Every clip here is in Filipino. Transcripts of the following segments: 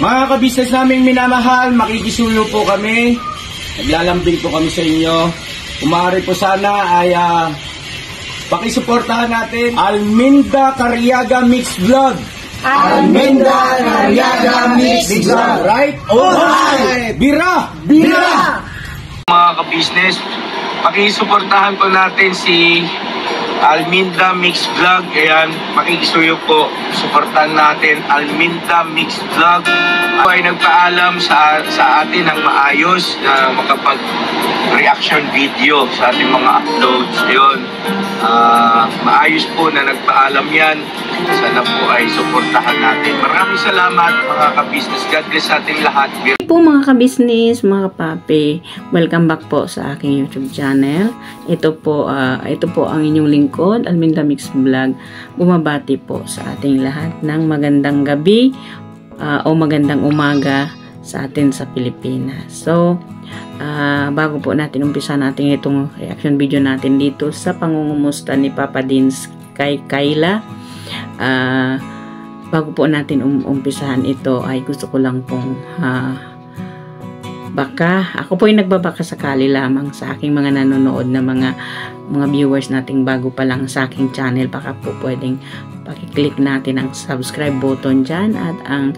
Mga kabisnes naming minamahal, makikisuyo po kami. Naglalambing po kami sa inyo. Kumari po sana ay uh, pakisuportahan natin Alminda Cariaga Mix Vlog. Almenda Cariaga Mix Vlog. Right? Alright! Bira! Bira! Mga kabisnes, pakisuportahan po natin si Alminda Mix Vlog. Ayan, makikisuyo po. Suportahan natin Alminda Mix Vlog. Ako ay nagpaalam sa, sa atin ng maayos na makapag reaction video sa ating mga uploads. Yun. Ah, maayos po na nagpaalam yan. Sana po ay suportahan natin. Maraming salamat mga ka-business. God bless ating lahat. po mga kabisnes, mga kapapi, welcome back po sa aking YouTube channel. Ito po, ah, ito po ang inyong lingkod, Alminda Mix Vlog. Bumabati po sa ating lahat ng magandang gabi ah, o magandang umaga sa atin sa Pilipinas. So, ah, bago po natin umpisa natin itong reaction video natin dito sa pangungumusta ni Papa Dins kay Kayla. Ah, bago po natin um- umpisahan ito ay gusto ko lang pong ah, baka ako po yung nagbabaka sakali lamang sa aking mga nanonood na mga mga viewers nating bago pa lang sa aking channel. Baka po pwedeng pakiclick natin ang subscribe button dyan at ang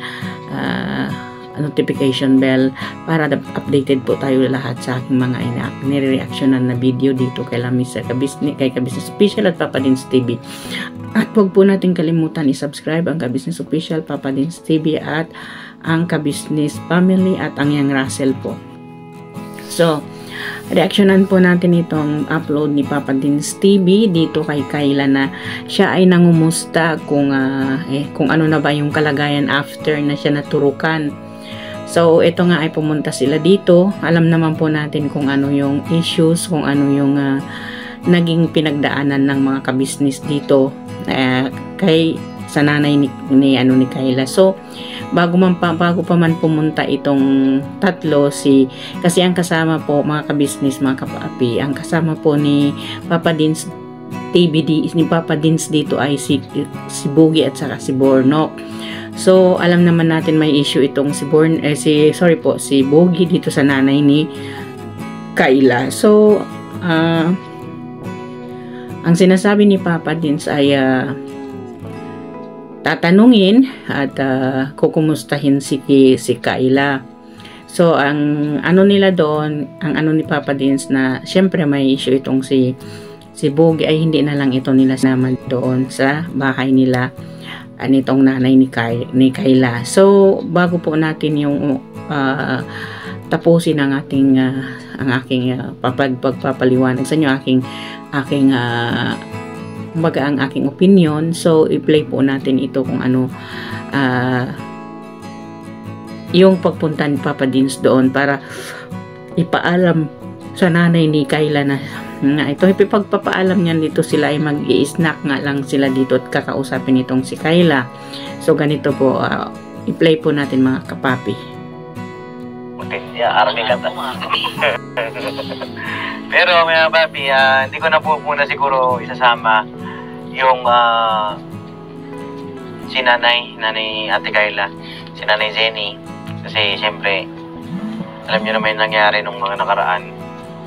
ah, notification bell para da- updated po tayo lahat sa aking mga nire-reactionan na video dito kay Lamis Kabisnes kay Kabisnes Official at Papa Dins TV at huwag po natin kalimutan i-subscribe ang Kabisnes Official Papa Dins TV at ang Kabisnes Family at ang Yang Russell po. So, reactionan po natin itong upload ni Papa Dins TV dito kay Kayla na siya ay nangumusta kung ah, eh, kung ano na ba yung kalagayan after na siya naturukan. So, ito nga ay pumunta sila dito. Alam naman po natin kung ano yung issues, kung ano yung ah, naging pinagdaanan ng mga kabisnes dito eh, kay sa nanay ni, ni ano ni Kayla. So, bago man pa, bago pa man pumunta itong tatlo si kasi ang kasama po mga kabisnes mga kapapi ang kasama po ni Papa Dins TBD ni Papa Dins dito ay si si Bugi at saka si Bornok so alam naman natin may issue itong si Born eh, si sorry po si Bugi dito sa nanay ni Kayla so ah, ang sinasabi ni Papa Dins ay ah, tatanungin at uh, kukumustahin si, si Kayla. So, ang ano nila doon, ang ano ni Papa Dins na syempre may issue itong si si Bogi ay hindi na lang ito nila naman doon sa bahay nila uh, nitong nanay ni, Kay, ni Kayla. So, bago po natin yung uh, tapusin ang ating uh, ang aking uh, papag, pagpapaliwanag sa inyo aking aking uh, kumbaga ang aking opinion. So, i-play po natin ito kung ano ah, yung pagpunta ni Papa Dins doon para ipaalam sa nanay ni Kayla na, na ito ipagpapaalam niyan dito sila ay mag snack nga lang sila dito at kakausapin itong si Kayla. So, ganito po, ah, i-play po natin mga kapapi. Ka ta. Pero mga papi, ah, hindi ko na po muna siguro isasama yung ah, si nanay, nanay Ate Kayla, si nanay Zenny. Kasi siyempre, alam niyo naman yung nangyari nung mga nakaraan.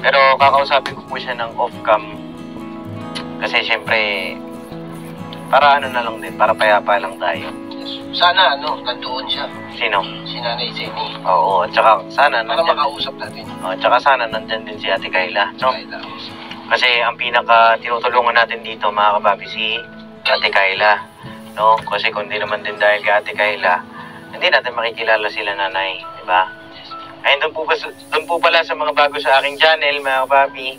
Pero kakausapin ko po siya ng off-cam. Kasi siyempre, para ano na lang din, para payapa lang tayo. Sana ano, nandoon siya, Sino? si Nanay Jenny. Oo, at saka sana Para nandyan, makausap natin. oh, at saka sana nandyan din si Ate Kayla. No? Kayla. Kasi ang pinaka tinutulungan natin dito mga kababi si Ate Kayla. No? Kasi kung di naman din dahil kay Ate Kayla, hindi natin makikilala sila nanay. Di ba? Ayun, doon po, ba, doon po pala sa mga bago sa aking channel, mga kababi,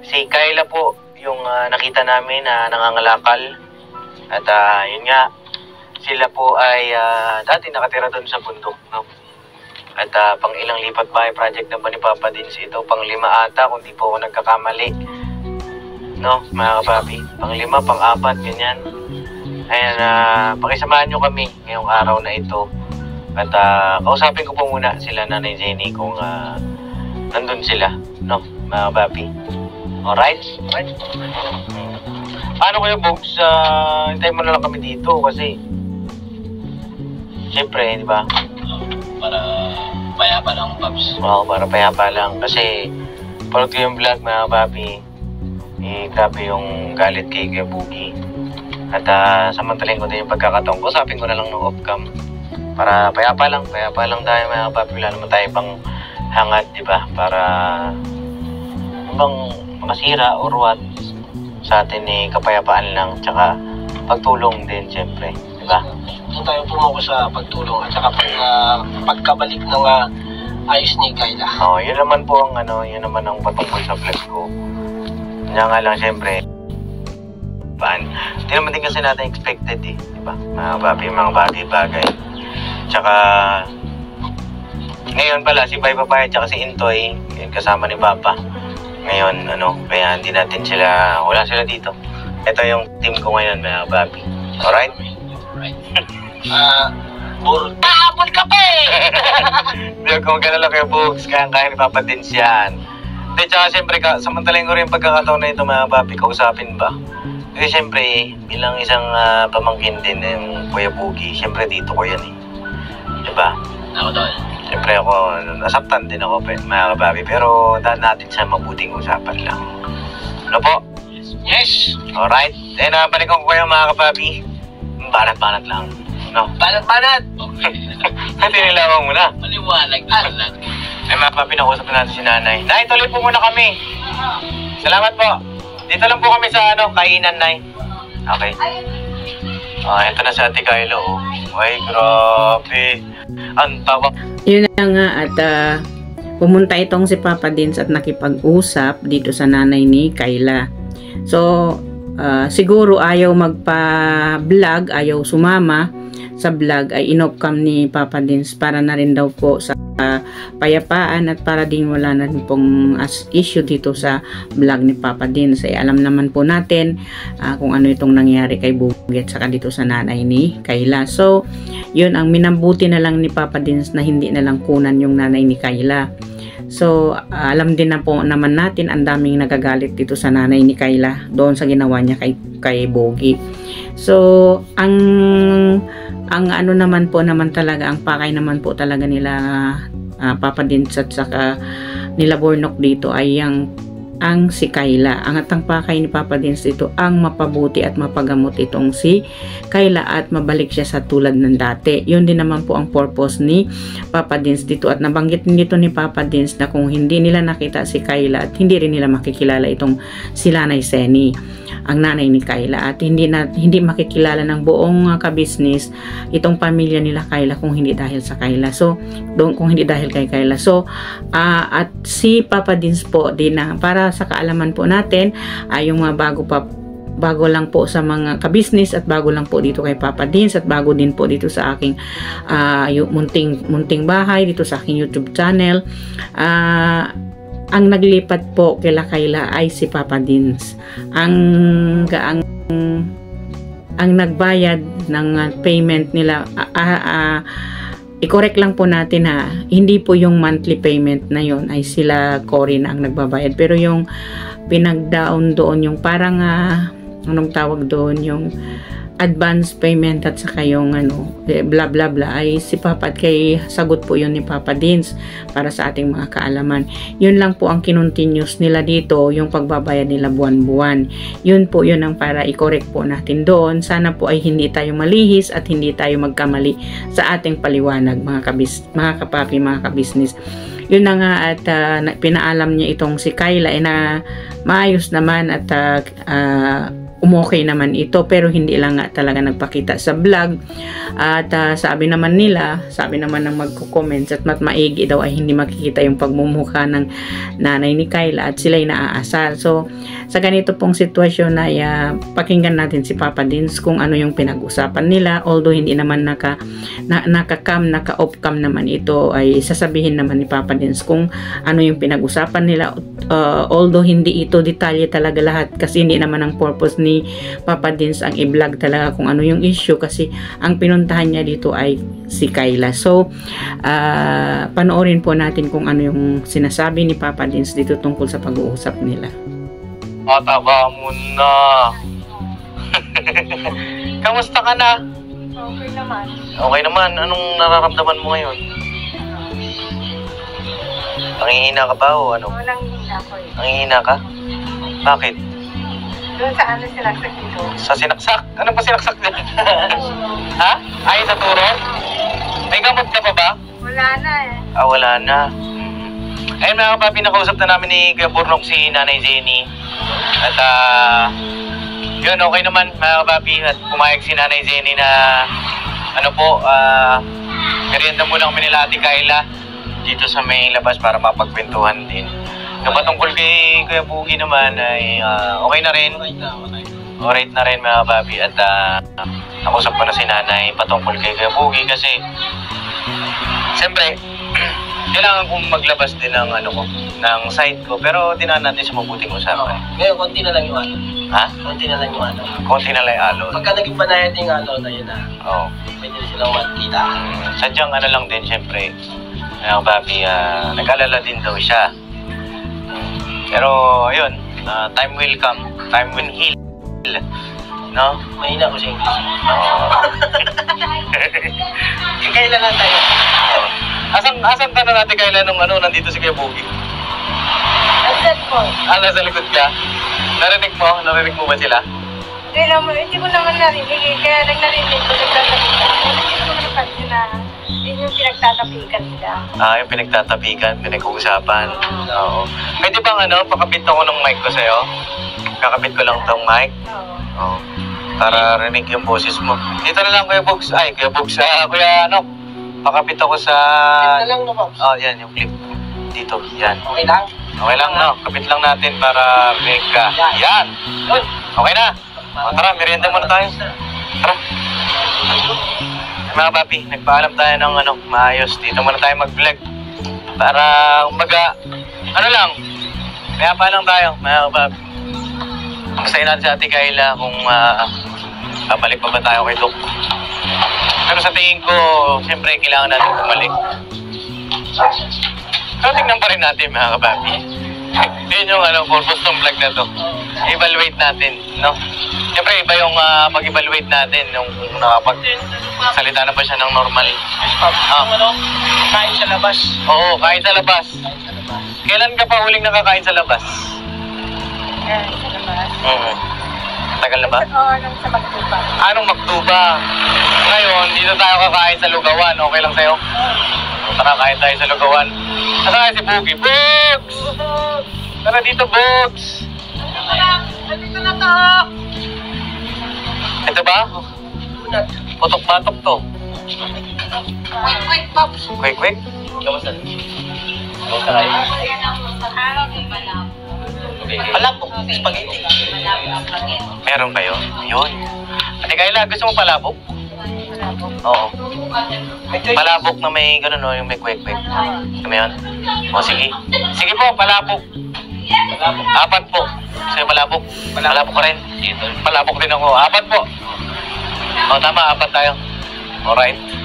si Kayla po yung ah, nakita namin na nangangalakal. At ah, yun nga, sila po ay ah, dati nakatira doon sa bundok. No? At ah, pang ilang lipat bahay project na ba ni Papa Dins ito? Pang lima ata, kung di po ako nagkakamali. No, mga kapapi? Pang lima, pang apat, ganyan. Ayan, uh, pakisamahan nyo kami ngayong araw na ito. At ah, kausapin ko po muna sila Nanay Jenny kung ah, nandun sila. No, mga kapapi? Alright? Alright? Paano kayo, Bogs? Uh, hintayin mo na lang kami dito kasi Siyempre, di ba? Para payapa lang, Paps. Oo, para payapa lang. Kasi, pag yung vlog, mga papi, eh, grabe yung galit kay Kuya Boogie. At uh, samantalin ko din yung pagkakataon ko, sabi ko na lang ng off-cam. Para payapa lang, payapa lang tayo mga papi. Wala naman tayo pang hangad, di ba? Para bang makasira or what sa atin eh, kapayapaan lang. Tsaka pagtulong din, siyempre. Di ba? Doon tayo pumuko sa pagtulong at saka pag, ah, pagkabalik ng ah, ayos ni Kayla. Oo, yun naman po ang ano, yun naman ang patungkol sa vlog ko. Kanya nga lang, siyempre, paan. Hindi naman din kasi natin expected eh, di ba? Mga babi, mga bagay-bagay. Tsaka, ngayon pala, si Pai Papaya tsaka si Intoy, kasama ni Papa. Ngayon, ano, kaya hindi natin sila, wala sila dito. Ito yung team ko ngayon, mga babi. Alright? Right. Ah, puro tapon ka pa eh! Hindi ko magkalala kayo, Books. Kaya-kaya ni Papa Dins yan. Hindi, tsaka siyempre, ka, samantalayin ko rin yung pagkakataon na ito, mga papi, kausapin ba? Kasi siyempre, bilang isang ah, pamangkin din ng Kuya Boogie, siyempre dito ko yan eh. Diba? Ako doon. Siyempre ako, nasaktan din ako, mga kababi. Pero daan natin sa mabuting usapan lang. Ano po? Yes! Alright? Then, uh, balikan ko kayo mga kababi. Banat-banat lang. No? Banat-banat! Hindi nilawan mo na. Maliwanag na lang. Ay mga papi, nakusap natin si nanay. Nay, tuloy po muna kami. Salamat po. Dito lang po kami sa ano, kainan, nay. Okay. Ah, ito na si Ate Kylo. Oh. Ay, grabe. Ang tawag. Yun na nga at ah, pumunta itong si Papa Dins at nakipag-usap dito sa nanay ni Kayla. So, ah, siguro ayaw magpa-vlog, ayaw sumama sa vlog ay inopcam ni Papa Dins para na rin daw po sa ah, payapaan at para din wala na rin pong as issue dito sa vlog ni Papa Dins. Ay alam naman po natin ah, kung ano itong nangyari kay Bugi at saka dito sa nanay ni Kayla. So, yun ang minambuti na lang ni Papa Dins na hindi na lang kunan yung nanay ni Kayla. So, alam din na po naman natin ang daming nagagalit dito sa nanay ni Kayla doon sa ginawa niya kay, kay Bogi. So, ang ang ano naman po naman talaga, ang pakay naman po talaga nila ah, Papa Dins at saka nila Bornok dito ay ang ang si Kayla. Ang atang pakay ni Papa Dins dito ang mapabuti at mapagamot itong si Kayla at mabalik siya sa tulad ng dati. Yun din naman po ang purpose ni Papa Dins dito at nabanggit din dito ni Papa Dins na kung hindi nila nakita si Kayla at hindi rin nila makikilala itong si Lanay Seni ang nanay ni Kayla at hindi na hindi makikilala ng buong uh, kabisnes itong pamilya nila Kayla kung hindi dahil sa Kayla. So, doon kung hindi dahil kay Kayla. So, ah, at si Papa Dins po din na para sa kaalaman po natin ay yung mga bago pa bago lang po sa mga kabisnes at bago lang po dito kay Papa Dins at bago din po dito sa aking ah, yung munting munting bahay dito sa aking YouTube channel. Ah, ang naglipat po kila Kayla ay si Papa Dins. Ang ang ang nagbayad ng ah, payment nila ah, ah, ah, i-correct lang po natin ha hindi po yung monthly payment na yon ay sila Cory na ang nagbabayad pero yung pinagdaon doon yung parang ah, anong tawag doon yung advance payment at saka yung ano eh, bla bla bla. Ay si Papa at kay sagot po yun ni Papa Dins para sa ating mga kaalaman. Yun lang po ang kinontinuous nila dito yung pagbabayad nila buwan-buwan. Yun po yun ang para i-correct po natin doon. Sana po ay hindi tayo malihis at hindi tayo magkamali sa ating paliwanag mga kabis mga kapapi mga kabisnes yun na nga at na- pinaalam niya itong si Kyla ay na maayos naman at ah, ah, umokay naman ito pero hindi lang nga talaga nagpakita sa vlog. At ah, sabi naman nila sabi naman ng magko-comments at mat maigi daw ay hindi makikita yung pagmumukha ng nanay ni Kyla at sila'y naaasar. So sa ganito pong sitwasyon ay ah, pakinggan natin si Papa Dins kung ano yung pinag-usapan nila. Although hindi naman naka na, naka-cam, naka-off cam naman ito ay sasabihin naman ni Papa Dins kung ano yung pinag-usapan nila. Uh, although hindi ito detalye talaga lahat kasi hindi naman ang purpose ni Papa Dins ang i-vlog talaga kung ano yung issue kasi ang pinuntahan niya dito ay si Kayla. So uh, panoorin po natin kung ano yung sinasabi ni Papa Dins dito tungkol sa pag-uusap nila Mataba mo na. Kamusta ka na? Okay naman. Okay naman. Anong nararamdaman mo ngayon? Nangihina ka ba o ano? Walang hina ko eh. Nangihina ka? Bakit? Doon sa ano sila sa kilo. Sa sinaksak? Ano ba sinaksak niya? ha? Ay, sa turo? May gamot ka pa ba? Wala na eh. Ah, wala na. Ayun mga kapapi, nakausap na namin ni Kuya Burnok si Nanay Jenny. At ah, yun, okay naman mga kapapi. At pumayag si Nanay Jenny na ano po, ah, merienda muna kami nila Ate Kayla dito sa may labas para mapagkwentuhan din. Yung patungkol kay Kuya Bugi naman ay ah, okay na rin. Alright na rin mga kapapi. At ah, nakausap ko na si Nanay patungkol kay Kuya Bugi kasi Siyempre, kailangan kong maglabas din ng ano ko, ng side ko. Pero dinaan natin sa mabuting usapan. Ngayon, konti na lang yung ano. Ha? Konti na lang yung ano. Konti na lang yung alon. Pagka naging banayad yung ano na yun na, Oo. pwede na silang makita. Sadyang ano lang din, siyempre. Ano, Bobby, ah, nag-alala din daw siya. Pero, ayun, ah, time will come, time will heal. No? Mahina ko sa English. Oo. Kailan lang tayo? Asan, asan ka na natin kailan nung ano, nandito si Kuya Bugi? Asset ko. Ah, nasa likod ka? Narinig mo? Narinig mo ba sila? Hindi naman, hindi ko naman narinig eh. Kaya nang narinig ko, nagtatapikan. Hindi ko naman na yun yung pinagtatapikan nila. Ah, yung pinagtatabigan, pinag-uusapan. Oo. Pwede bang ano, pakabit ako ng mic ko sa'yo? Kakabit ko lang tong mic. Oo. Oo. Para rinig yung boses mo. Dito na lang, Kuya Bugs. Ay, Kuya Bugs. Ah, Kuya, ano? Pakabit ako sa... Ito lang no, Pops. Oh, yan, yung clip. Dito, yan. Okay lang? Okay lang, no? Kabit lang natin para ka. Yan! Yun. Okay na. O, tara, merienda muna tayo. Tara. Mga papi, nagpaalam tayo ng ano, maayos. Dito muna tayo mag-vlog. Para, umaga, ano lang, kaya pa lang tayo, mga papi. Gustahin natin sa Ate Kayla kung ah, babalik pa ba tayo kay Doc. Pero sa tingin ko, siyempre, kailangan natin bumalik. Pero tingnan pa rin natin, mga kapapi. Yun yung ano, purpose ng vlog na to. Evaluate natin, no? Siyempre, iba yung ah, pag-evaluate natin, yung nakapag salita na ba siya ng normal. Ah. ano, kain sa labas. Oo, kain sa labas. Kain. Kailan ka pa huling nakakain sa labas? Yan, sa labas. Oo. Tagal na ba? Oo, nang sa magtupa. Anong magtuba? Ngayon, dito tayo kakain sa Lugawan. Okay lang sa'yo? Tara, kain tayo sa Lugawan. Asa kaya si Boogie? Bugs! Tara dito, Bugs! Nandito na to! Ito ba? Putok-batok to. Wait, wait, Pops. Quick, quick. Kamusta? Kamusta kayo? Palabok. Spaghetti. Meron kayo? Yun. Ate Kayla, gusto mo palabok? Oo. Palabok na may gano'n, no? yung may quick-quick. Ano yun? O, sige. Sige po, palabok. Palabok. Apat po. Sa'yo palabok? Palabok ka rin? Palabok din ako. Apat po. O, tama. Apat tayo. Alright.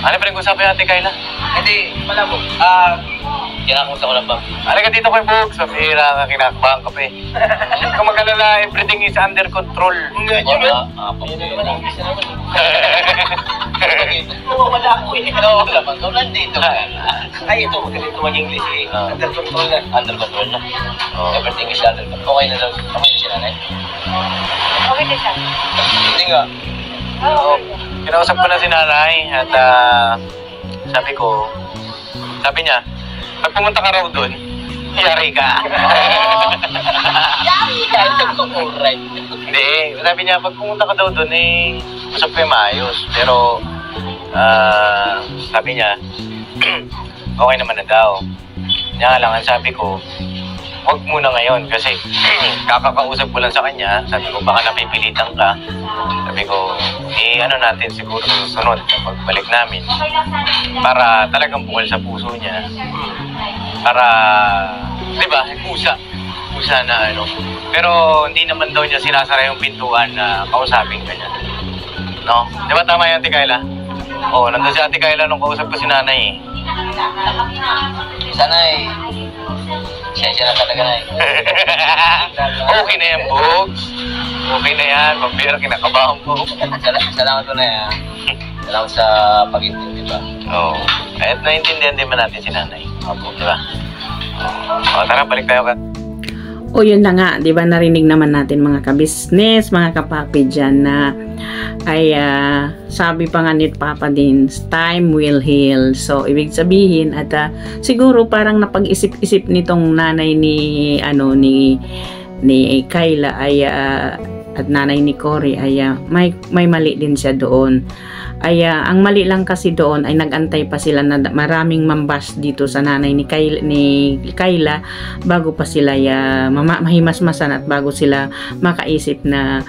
Ano pa rin usapan natin, Kayla? Hindi, palabok. Ah, kinakamusta ko lang ba? Halika dito kay Bog. Sa pira ka, kinakabahan ka pa eh. Huwag ka mag-alala, everything is under control. Nga, yun yun. Yun na naman, English na naman. Oo, wala ako eh. Oo, wala man. Kung nandito ka. Ay, ito, magaling ito mag-English eh. Ah. Under control na. Under control na. Oo. Everything is under control. Okay na daw. Okay na si nanay. Okay na siya. Hindi nga. Oo, okay. Kinausap ko na si nanay at ah, sabi ko, sabi niya, pag pumunta ka raw doon, yari ka. Yari ka! Alright. Hindi, sabi niya, pag pumunta ka daw doon, eh, usap kayo maayos. Pero, ah, sabi niya, okay naman na daw. Kaya lang, ang sabi ko, huwag muna ngayon kasi kakakausap ko lang sa kanya. Sabi ko, baka napipilitan ka. Sabi ko, eh, ano natin siguro susunod kapag balik namin. Para talagang bukal sa puso niya. Para, di ba, pusa. Pusa na ano. Pero hindi naman daw niya sinasara yung pintuan na kausapin ka niya. No? Di ba tama yan, Ate Kayla? Oo, oh, nandun si Ate Kayla nung kausap ko si nanay eh. Sana. Siyensya na talaga na eh. okay na yan, Bogs. Okay na yan. Pambira, kinakabahan po. Sal- Salamat po na yan. lang sa pag-intindi ba? Oo. Kahit naintindihan din man natin si nanay. Opo. Di ba? O, tara, balik tayo ka. O yun na nga, 'di ba narinig naman natin mga kabisnes, mga kapapi dyan na ay ah, sabi pa nga ni Papa Dins, time will heal. So ibig sabihin at ah, siguro parang napag-isip-isip nitong nanay ni ano ni ni Kayla ay ah, at nanay ni Cory ay ah, may may mali din siya doon. Ay ah, ang mali lang kasi doon ay nagantay pa sila na maraming mambas dito sa nanay ni Kayla, ni Kayla bago pa sila mama, mahimasmasan at bago sila makaisip na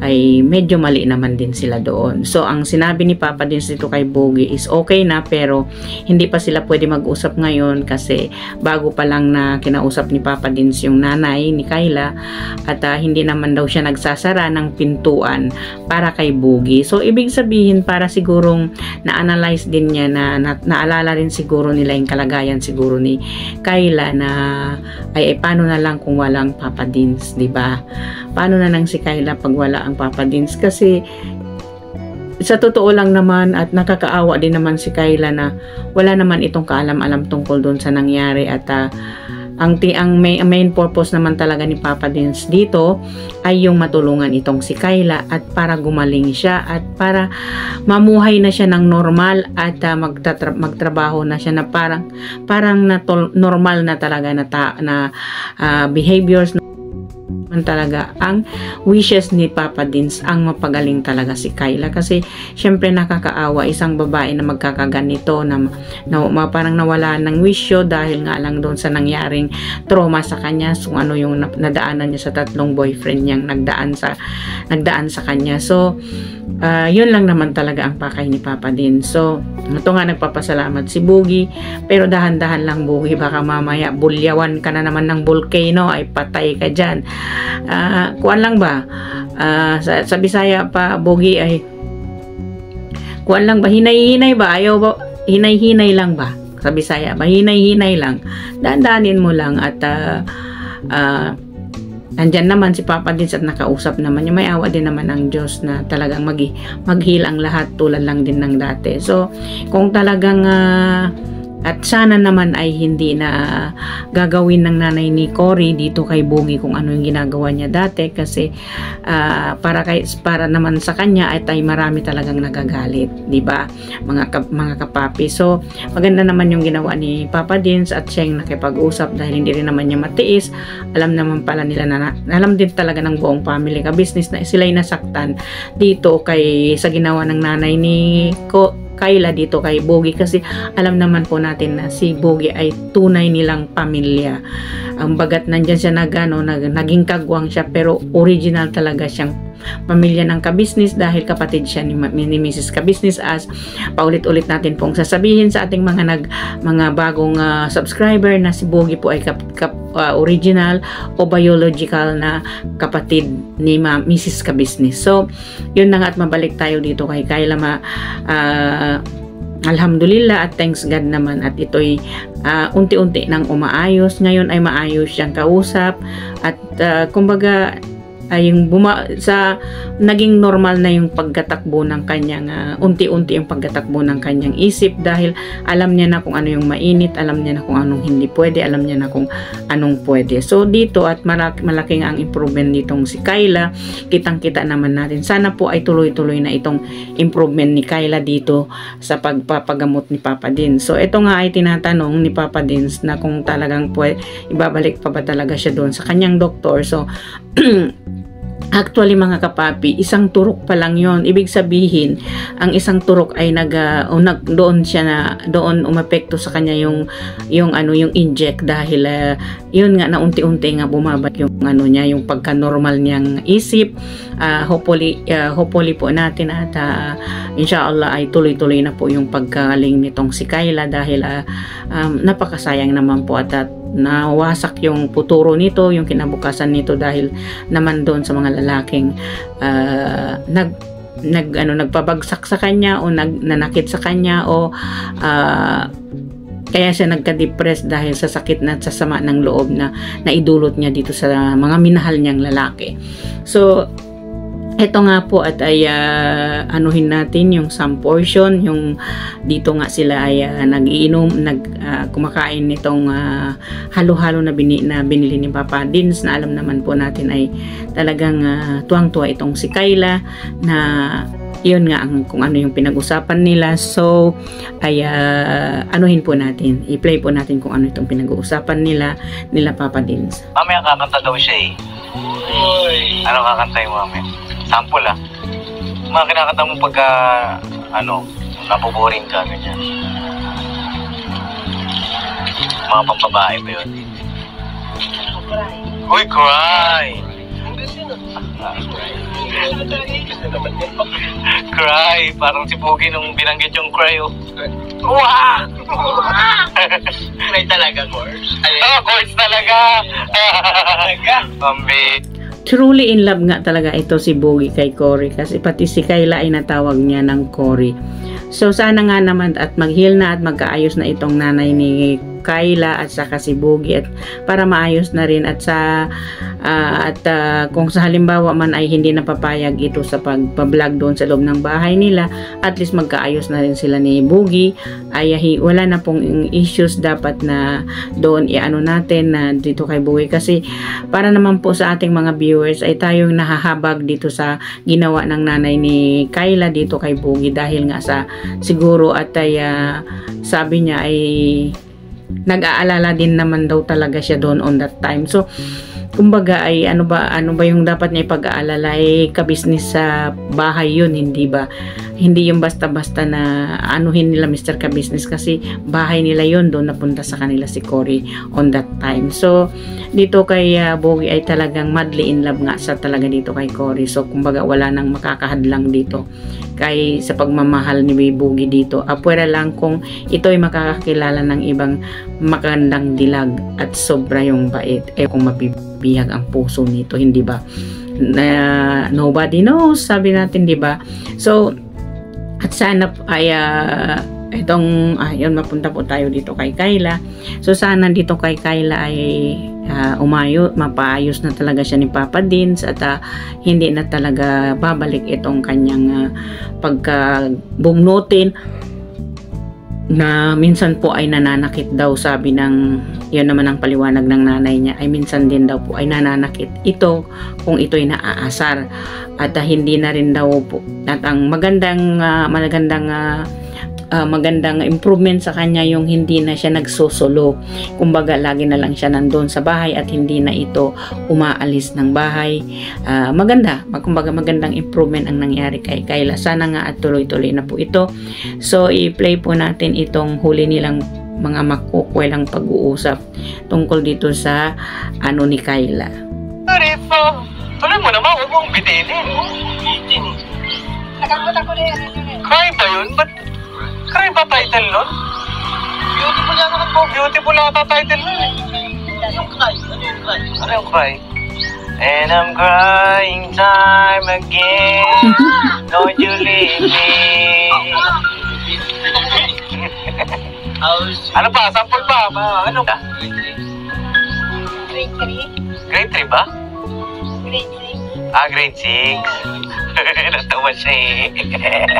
ay medyo mali naman din sila doon. So ang sinabi ni Papa din dito kay Bogie is okay na pero hindi pa sila pwede mag-usap ngayon kasi bago pa lang na kinausap ni Papa Dins yung nanay ni Kayla at ah, hindi naman daw siya nagsasara ng pintuan para kay Bogie. So ibig sabihin para sigurong na-analyze din niya na, na naalala rin siguro nila yung kalagayan siguro ni Kayla na ay, ay paano na lang kung walang Papa Dins, 'di ba? Paano na lang si Kayla pag wala ang Papa Dins. Kasi sa totoo lang naman at nakakaawa din naman si Kayla na wala naman itong kaalam-alam tungkol doon sa nangyari at ah, ang ang may, main purpose naman talaga ni Papa Dins dito ay yung matulungan itong si Kayla at para gumaling siya at para mamuhay na siya ng normal at magtatra- magtrabaho na siya na parang parang na normal na talaga na ta- na ah, behaviors naman talaga ang wishes ni Papa Dins. Ang mapagaling talaga si Kayla kasi syempre nakakaawa isang babae na magkakaganito na, na, ma- parang nawala ng wisyo dahil nga lang doon sa nangyaring trauma sa kanya. So ano yung na- nadaanan niya sa tatlong boyfriend niyang nagdaan sa nagdaan sa kanya so ah, yun lang naman talaga ang pakay ni Papa Dins so ito nga nagpapasalamat si Boogie pero dahan-dahan lang Boogie baka mamaya bulyawan ka na naman ng volcano ay patay ka dyan Ah, kuan lang ba? Ah, sa, sa Bisaya pa bogi ay kuan lang ba hinay-hinay ba? Ayaw ba hinay-hinay lang ba? Sa Bisaya ba hinay-hinay lang. Dandanin mo lang at ah, ah, Andyan naman si Papa din at nakausap naman niya. May awa din naman ang Diyos na talagang mag maghil ang lahat tulad lang din ng dati. So, kung talagang ah, at sana naman ay hindi na gagawin ng nanay ni Cory dito kay Bungi kung ano yung ginagawa niya dati kasi ah, para kay para naman sa kanya ay marami talagang nagagalit, 'di ba? Mga kap, mga kapapi. So, maganda naman yung ginawa ni Papa Dins at siya yung nakipag-usap dahil hindi rin naman niya matiis. Alam naman pala nila na alam din talaga ng buong family ka business na sila ay nasaktan dito kay sa ginawa ng nanay ni Ko Kayla dito kay Bogie kasi alam naman po natin na si Bogie ay tunay nilang pamilya. Ang bagat nandyan siya nag, ano, nag, naging kagwang siya pero original talaga siyang pamilya ng kabisnes dahil kapatid siya ni, ni Mrs. Kabisnes as paulit-ulit natin pong sasabihin sa ating mga nag mga bagong ah, subscriber na si Bogie po ay kap, kap- ah, original o biological na kapatid ni Ma, Mrs. Kabisnes. So, yun na nga at mabalik tayo dito kay Kayla ma ah, Alhamdulillah at thanks God naman at ito'y ah, unti-unti nang umaayos. Ngayon ay maayos siyang kausap at ah, kumbaga ay yung buma sa naging normal na yung pagkatakbo ng kanyang ah, unti-unti yung pagkatakbo ng kanyang isip dahil alam niya na kung ano yung mainit, alam niya na kung anong hindi pwede, alam niya na kung anong pwede. So dito at malaki, malaki nga ang improvement nitong si Kyla, kitang-kita naman natin. Sana po ay tuloy-tuloy na itong improvement ni Kyla dito sa pagpapagamot ni Papa Din. So ito nga ay tinatanong ni Papa Dins na kung talagang pwede, ibabalik pa ba talaga siya doon sa kanyang doktor. So Actually mga kapapi, isang turok pa lang yon. Ibig sabihin, ang isang turok ay nag, o nag doon siya na doon umepekto sa kanya yung yung ano yung inject dahil ah, yun nga na unti-unti nga bumabalik yung ano niya yung pagka-normal niyang isip. Ah, hopefully ah, hopefully po natin at ah, inshallah ay tuloy-tuloy na po yung pagkaling nitong si Kayla dahil ah, um, napakasayang naman po at, at nawasak yung puturo nito, yung kinabukasan nito dahil naman doon sa mga lalaking ah, nag nag ano nagpabagsak sa kanya o nag nanakit sa kanya o ah, kaya siya nagka-depress dahil sa sakit na sa sama ng loob na naidulot niya dito sa mga minahal niyang lalaki. So, ito nga po at ay ah, anuhin natin yung some portion yung dito nga sila ay ah, nag-iinom nag ah, kumakain nitong ah, halo-halo na, bini, na binili ni Papa Dins na alam naman po natin ay talagang ah, tuwang-tuwa itong si Kayla na yun nga ang kung ano yung pinag-usapan nila so ay ah, anuhin po natin i-play po natin kung ano itong pinag-uusapan nila nila Papa Dins Mamaya kakanta daw siya eh. Ano kakantay mo mamaya? Sample ah. Mga kinakanta mo pagka, ano, naboboring ka, ganyan. Mga pampabae ba yun? Uy, cry! cry! Parang si Pogi nung binanggit yung cry, oh. Wah! cry talaga, course? Oh, course talaga! talaga? Pambi. Truly in love nga talaga ito si Bogie kay Cory kasi pati si Kayla ay natawag niya ng Cory. So sana nga naman at mag-heal na at magkaayos na itong nanay ni Kayla at saka si Bogie at para maayos na rin at sa ah, at ah, kung sa halimbawa man ay hindi napapayag ito sa pagpa-vlog doon sa loob ng bahay nila at least magkaayos na rin sila ni Bogie ay wala na pong issues dapat na doon i-ano natin na dito kay Bogie kasi para naman po sa ating mga viewers ay tayong nahahabag dito sa ginawa ng nanay ni Kayla dito kay Bogie dahil nga sa siguro at ay ah, sabi niya ay nag-aalala din naman daw talaga siya doon on that time. So, kumbaga ay ano ba ano ba yung dapat niya ipag-aalala ay kabisnes sa bahay yun hindi ba hindi yung basta-basta na anuhin nila Mr. Kabisnes kasi bahay nila yun doon napunta sa kanila si Cory on that time. So dito kay uh, Bogie ay talagang madly in love nga sa talaga dito kay Cory. So kumbaga wala nang makakahadlang dito kay sa pagmamahal ni Bogie dito. Apwera lang kung ito ay makakakilala ng ibang magandang dilag at sobra yung bait eh kung mapibihag ang puso nito hindi ba? Na nobody knows sabi natin di ba? So at sana ay ah, itong ayun mapunta po tayo dito kay Kayla. So sana dito kay Kayla ay ah, umayo mapaayos na talaga siya ni Papa Dins at ah, hindi na talaga babalik itong kanyang ah, pagkabugnutin na minsan po ay nananakit daw sabi ng yun naman ang paliwanag ng nanay niya ay minsan din daw po ay nananakit ito kung ito'y naaasar. At ah, hindi na rin daw po. At ang magandang ah, magandang ah, ah, magandang improvement sa kanya yung hindi na siya nagsusulo kumbaga lagi na lang siya nandun sa bahay at hindi na ito umaalis ng bahay Ah, maganda mag- kumbaga magandang improvement ang nangyari kay Kayla sana nga at tuloy-tuloy na po ito so i-play po natin itong huli nilang mga makukwelang pag-uusap tungkol dito sa ano ni Kayla Rito, tuloy mo naman, huwag mong bitinin. Bitin. Nakakita ko na yan. Cry ba yun? Ba't cry ba title nun? Beautiful yan ako po. Beautiful ata title nun eh. Yung cry. Ano yung cry? Ano yung cry? And I'm crying time again. Don't you leave me. Ano pa? Sample pa? Ma- Ano ka? Grade 3. Grade 3 ba? Grade 6. Ah, grade 6. Natawa siya eh.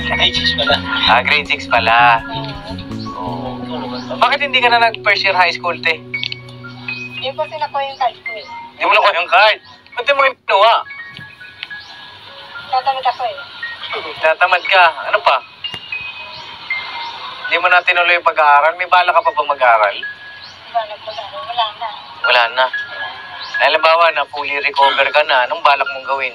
Grade 6 pala. ah, grade 6 pala. Ba? Bakit hindi ka na nag-first year high school, te? Yun po sinakuha yung card ko eh. Hindi mo na ko yung card. Ba't di mo yung pinuha? Tatamad ako eh. Tatamad ka. Ano pa? Hindi mo na tinuloy yung pag-aaral. May bala ka pa ba mag-aaral? Wala na. Wala na. Halimbawa na fully recover ka na, anong balak mong gawin?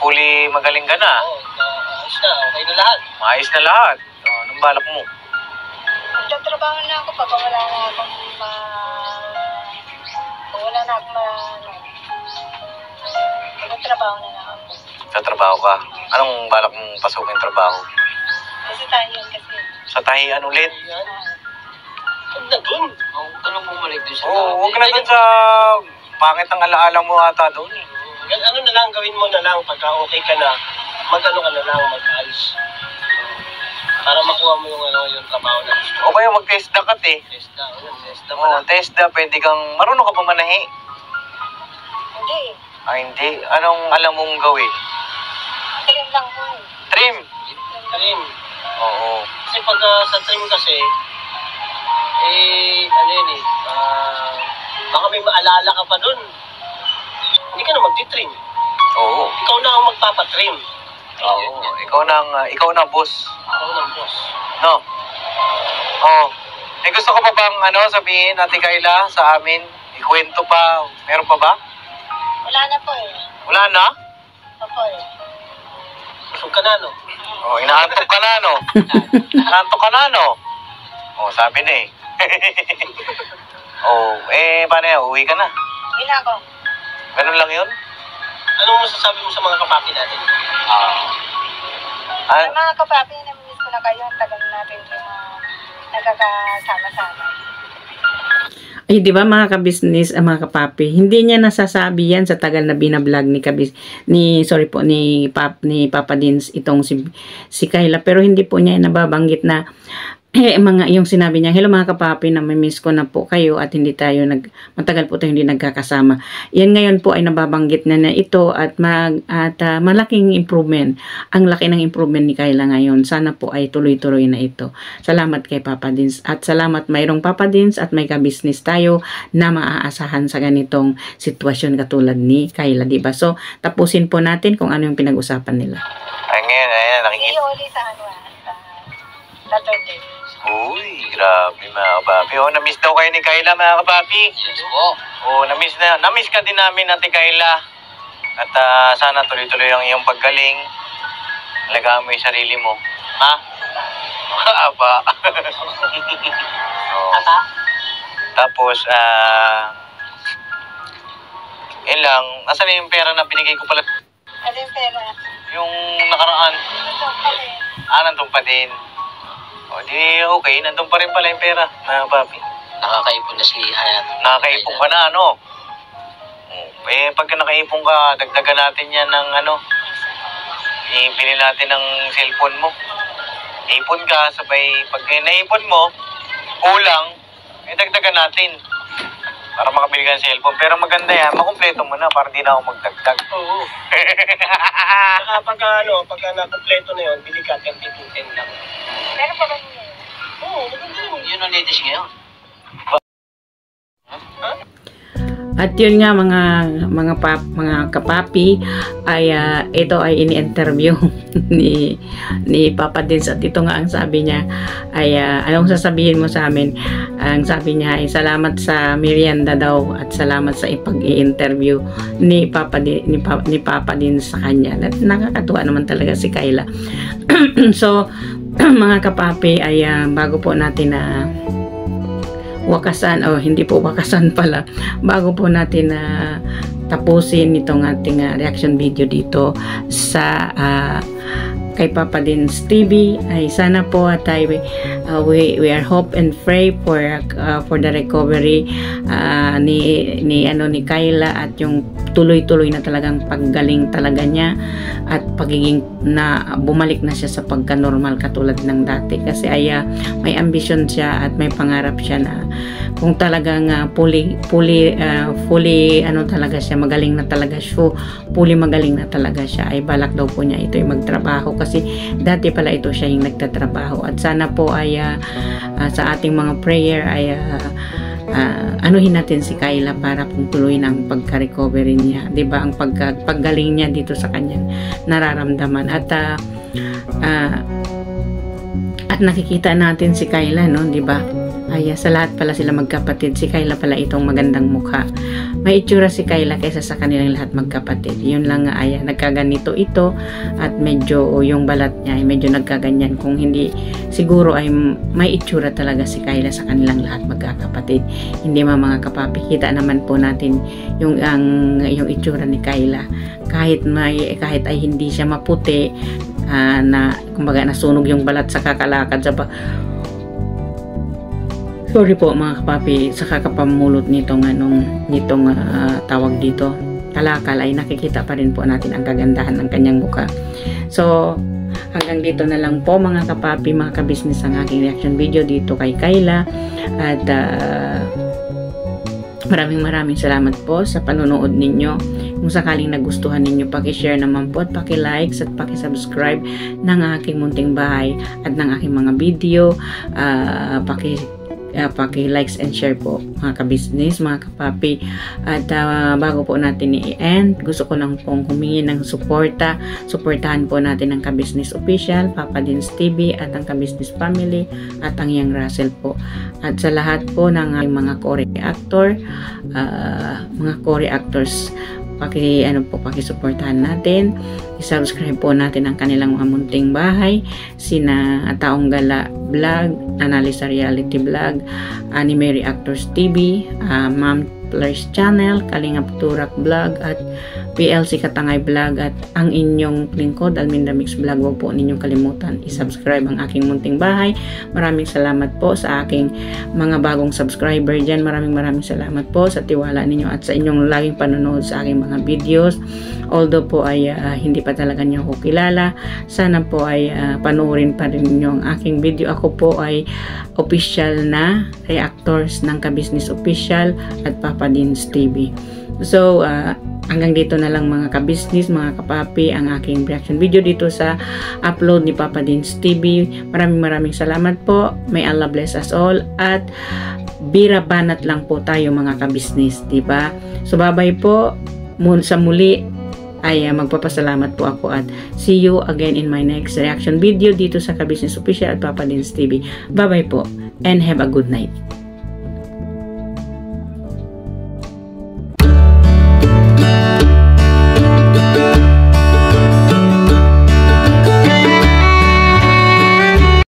Fully magaling ka na, Oo. na- Ayos na. Okay na lahat. maayos na lahat. So, anong balak mo? Magtatrabaho na ako pag wala na akong ma... Kung wala na akong ma... Ano, magtatrabaho na lang ako. Sa trabaho ka. Anong balak mong pasukin trabaho? Kasi tayo yun kasi. Sa tahian ulit? Yan. Huwag na dun. Huwag ka nang bumalik dun sa Oo, huwag ka na dun sa pangit ang alaala mo ata doon. eh. Gan- Ano na lang, gawin mo na lang pagka okay ka na, mag-ano ka na lang, mag-ayos. Para makuha mo yung ano, yung trabaho na gusto mo. O kaya mag-test na ka, te. Test na, yun, test na Oo, pala. test na, pwede kang, marunong ka pa manahi. Hindi. Ah, hindi. Anong alam mong gawin? Trim lang po. Trim. Trim. Oo. Kasi pag ah, sa trim kasi, eh, ano yun eh, ah, baka may maalala ka pa dun. Hindi ka na magtitrim. Oo. Ikaw na ang magpapatrim. Oo. Ikaw nang, ah, ikaw na boss. Ako ng boss. No? Oo. Eh, gusto ko pa bang ano, sabihin, Ate Kayla, sa amin? Ikwento pa. Meron pa ba? Wala na po eh. Wala na? Opo eh. Busog ka na, no? Oh, inaantok ka na, no? inaantok ka na, no? Oh, sabi na eh. oh, eh, paano yan? Uwi ka na. Hindi na ako. Ganun lang yun? Anong masasabi mo sa mga kapapi natin? Ah. Ay, Ah, mga kapapi, namimiss ko na kayo. Ang tagal natin yung mga nagkakasama-sama. Ay, di ba mga kabisnes, ah, mga kapapi, hindi niya nasasabi yan sa tagal na binablog ni kabis ni sorry po ni pap ni Papa Dins itong si si Kayla pero hindi po niya nababanggit na eh, mga yung sinabi niya, hello mga kapapi, na miss ko na po kayo at hindi tayo nag matagal po tayo hindi nagkakasama. Yan ngayon po ay nababanggit na na ito at mag at ah, malaking improvement. Ang laki ng improvement ni Kayla ngayon. Sana po ay tuloy-tuloy na ito. Salamat kay Papa Dins at salamat mayroong Papa Dins at may ka-business tayo na maaasahan sa ganitong sitwasyon katulad ni Kayla, di ba? So, tapusin po natin kung ano yung pinag-usapan nila. ay ngayon, ayan, Hindi nakikita. uli sa ano ah, sa Saturday. Uy, grabe mga kapapi. Oh, na-miss daw kayo ni Kayla mga kapapi. Yes po. Oh, na-miss na, na-miss ka din namin Ate Kayla. At ah, sana tuloy-tuloy ang iyong paggaling. Alagaan mo yung sarili mo. Ha? Aba. oh. Ata? Tapos, ah... yun lang. Nasaan na yung pera na binigay ko pala? Ano yung pera? Yung nakaraan. Ito pala eh. Ah, nandun pa din. Di okay. Nandun pa rin pala yung pera, mga papi. Nakakaipon na si Hayat. Nakakaipon ka na, ano? Eh, pagka nakaipon ka, dagdagan natin yan ng ano, ibili natin ng cellphone mo. Ipon ka, sabay, pag naipon mo, kulang, eh, dagdagan natin. Para makabili ka ng cellphone. Pero maganda yan, makumpleto mo na, para di na ako magdagdag. Oo. Saka pagka ano, pagka nakompleto na yun, bili ka 10-15 lang. Meron pa ba niyo yun? Oo, maganda yun. Yun ang latest ngayon. At yun nga mga mga pap, mga kapapi ay ah, ito ay ini-interview ni ni Papa Dins. At ito nga ang sabi niya ay ah, anong sasabihin mo sa amin? Ang sabi niya ay salamat sa merienda daw at salamat sa ipag-i-interview ni Papa Di- ni, Papa, ni Papa Dins sa kanya. At nakakatuwa naman talaga si Kayla. So mga kapapi ay ah, bago po natin na wakasan o hindi po wakasan pala bago po natin na tapusin itong ating ah, reaction video dito sa ah, kay Papa Dins TV ay sana po at ay uh, we, we are hope and pray for uh, for the recovery uh, ni ni ano ni Kayla at yung tuloy-tuloy na talagang paggaling talaga niya at pagiging na bumalik na siya sa pagka-normal katulad ng dati. Kasi ay uh, may ambisyon siya at may pangarap siya na kung talagang uh, fully fully uh, fully ano talaga siya magaling na talaga siya fully magaling na talaga siya ay balak daw po niya ito ay magtrabaho kasi dati pala ito siya yung nagtatrabaho. At sana po ay uh, uh, sa ating mga prayer ay uh, uh, anuhin natin si Kayla para pong tuloy ng pagka-recovery niya. 'di ba? Ang pagka, paggaling niya dito sa kanyang nararamdaman. At uh, uh, at nakikita natin si Kayla no? 'di ba ay sa lahat pala sila magkapatid si Kayla pala itong magandang mukha. May itsura si Kayla kaysa sa kanilang lahat magkapatid. Yun lang nga ay nagkaganito ito at medyo o yung balat niya ay medyo nagkaganyan. Kung hindi siguro ay may itsura talaga si Kayla sa kanilang lahat magkakapatid. Hindi man mga kapapi naman po natin yung ang yung itsura ni Kayla kahit may kahit ay hindi siya maputi ah, na kumbaga nasunog yung balat sa kakalakad sa Sorry po mga kapapi sa kakapamulot nitong anong nitong ah, tawag dito. Kalakal ay nakikita pa rin po natin ang kagandahan ng kanyang mukha. So hanggang dito na lang po mga kapapi, mga kabisnes ang aking reaction video dito kay Kayla. At ah, Maraming maraming salamat po sa panonood ninyo. Kung sakaling nagustuhan ninyo, paki-share naman po at paki-like at paki-subscribe ng aking munting bahay at ng aking mga video. Ah, paki uh, paki-likes and share po mga ka-business, mga kapapi. At ah, bago po natin i-end, gusto ko lang pong humingi ng suporta. Suportahan po natin ang ka-business official, Papa Dins TV at ang ka-business family at ang Yang Russell po. At sa lahat po ng aking mga core-actor, ah, mga core-actors, paki ano po paki-suportahan natin. I-subscribe po natin ang kanilang mga munting bahay. Sina Taong Gala Vlog, Analisa Reality Vlog, Anime Reactors TV, uh, Ma'am Plers Channel, Kalingap Turak Vlog at PLC Katangay Vlog at ang inyong lingkod, Alminda Mix Vlog. Huwag po ninyong kalimutan i-subscribe ang aking munting bahay. Maraming salamat po sa aking mga bagong subscriber dyan. Maraming maraming salamat po sa tiwala ninyo at sa inyong laging panonood sa aking mga videos. Although po ay ah, hindi pa talaga niyo ako kilala, sana po ay ah, panoorin pa rin ninyo ang aking video. Ako po ay official na reactors ng Ka-Business Official at Papa Dins TV. So, ah, hanggang dito na lang mga ka-business, mga kapapi, ang aking reaction video dito sa upload ni Papa Dins TV. Maraming maraming salamat po. May Allah bless us all at bira banat lang po tayo mga ka-business, di ba? So, babay po. Sa muli ay ah, magpapasalamat po ako at see you again in my next reaction video dito sa Ka-Business Official at Papa Dins TV. Bye-bye po and have a good night.